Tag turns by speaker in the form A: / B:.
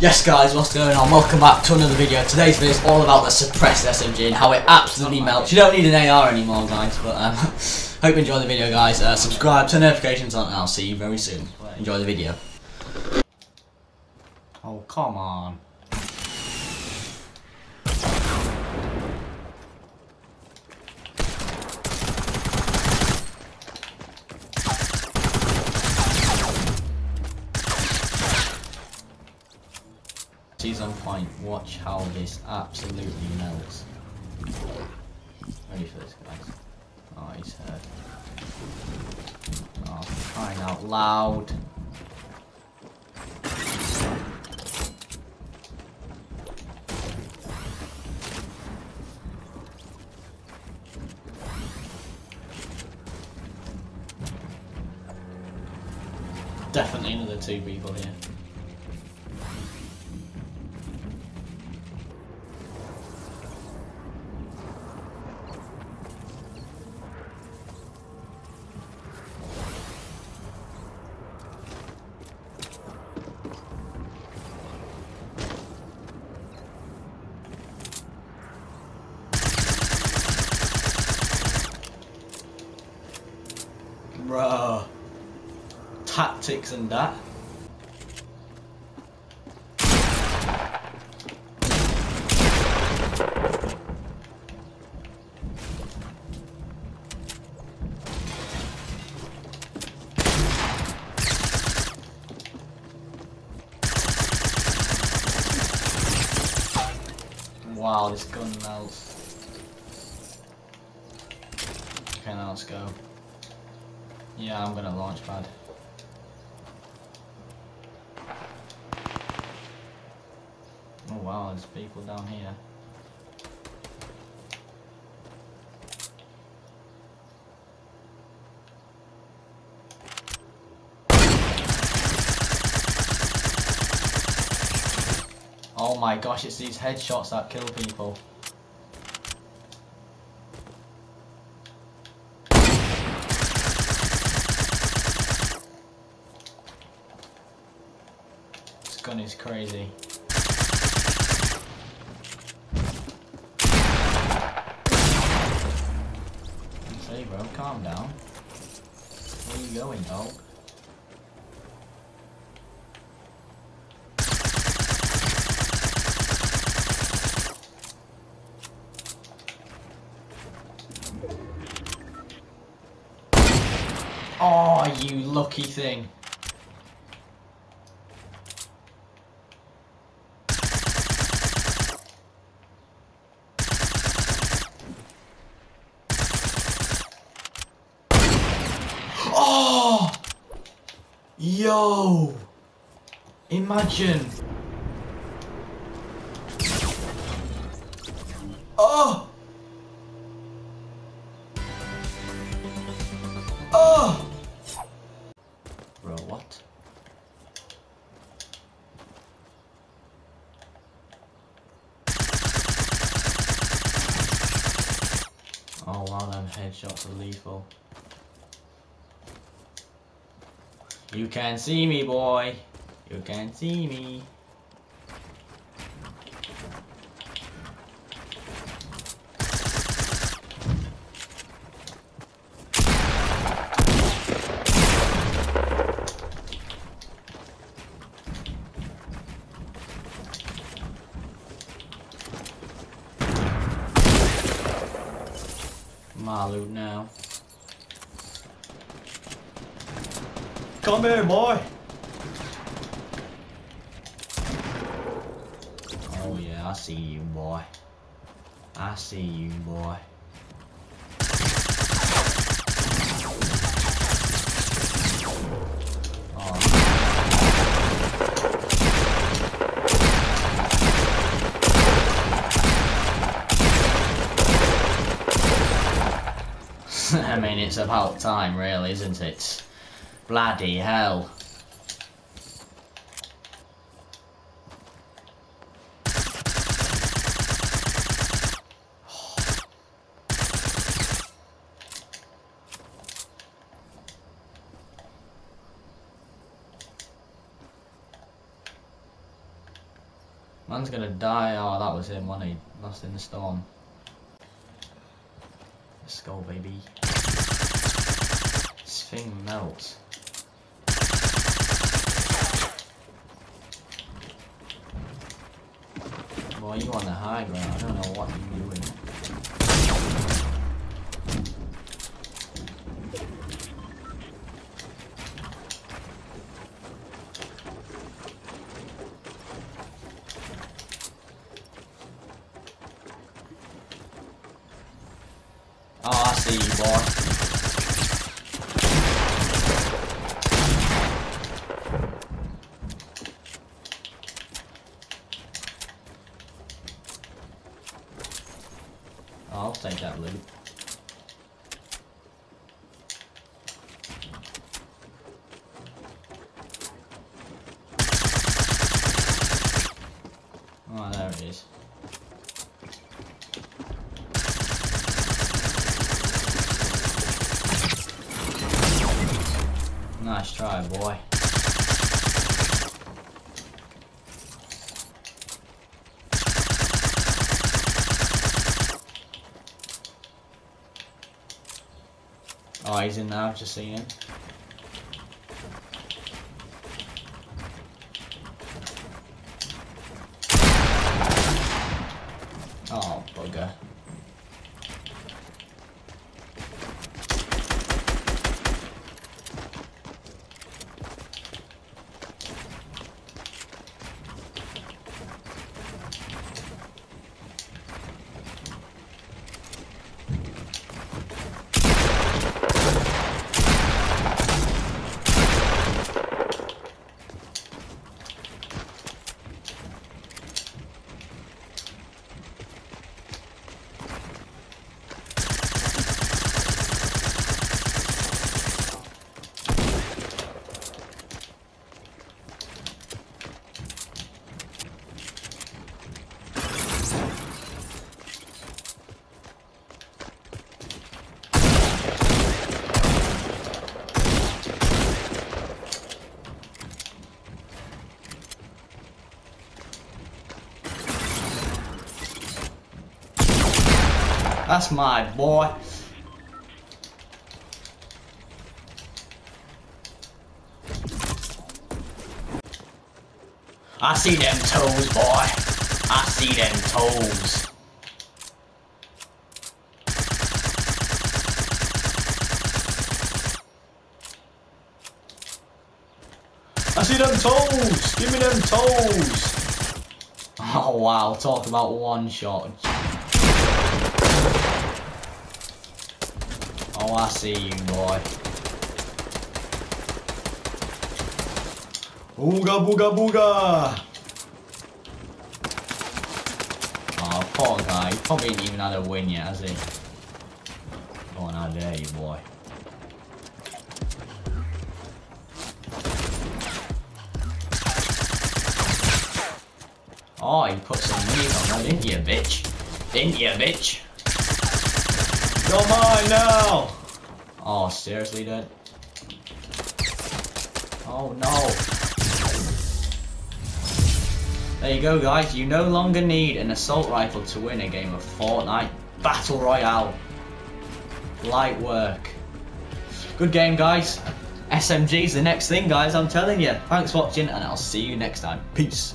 A: Yes guys, what's going on? Welcome back to another video. Today's video is all about the suppressed SMG and how it absolutely melts. You don't need an AR anymore guys, but um, hope you enjoy the video guys. Uh, subscribe, turn notifications on and I'll see you very soon. Enjoy the video. Oh, come on. He's on point. Watch how this absolutely melts. Ready for this, guys. Oh, he's hurt. Oh, crying out loud. Definitely another two people here. Bruh. Tactics and that. Wow, this gun melts. Okay, now let's go. Yeah, I'm gonna launch pad. Oh wow, there's people down here. Oh my gosh, it's these headshots that kill people. Crazy. Say bro, calm down. Where are you going, dog? Oh, you lucky thing. Oh! Yo! Imagine! Oh! Oh! Bro, what? Oh wow, them headshots are lethal. You can see me, boy. You can see me. Malu now. Come here, boy. Oh yeah, I see you, boy. I see you, boy. Oh. I mean, it's about time, really, isn't it? Bloody hell. Man's gonna die. Oh, that was him, wasn't he? Lost in the storm. Go, baby. This thing melts. Boy, you on the high ground. I don't know what you're doing. Oh, I see you, boy. I'll take that loot. Oh, there it is. Nice try, boy. In now, just seen him. Oh, bugger. That's my boy. I see them toes, boy. I see them toes. I see them toes. Give me them toes. Oh wow, talk about one shot. Oh, I see you, boy. Ooga booga booga! Oh, poor guy. He probably ain't even had a win yet, has he? Oh, Go on, how dare you, boy. Oh, he put some meat on that, didn't you, bitch? Didn't you, bitch? You're mine now! Oh, seriously, dude? Oh, no. There you go, guys. You no longer need an assault rifle to win a game of Fortnite Battle Royale. Light work. Good game, guys. SMG's the next thing, guys. I'm telling you. Thanks for watching, and I'll see you next time. Peace.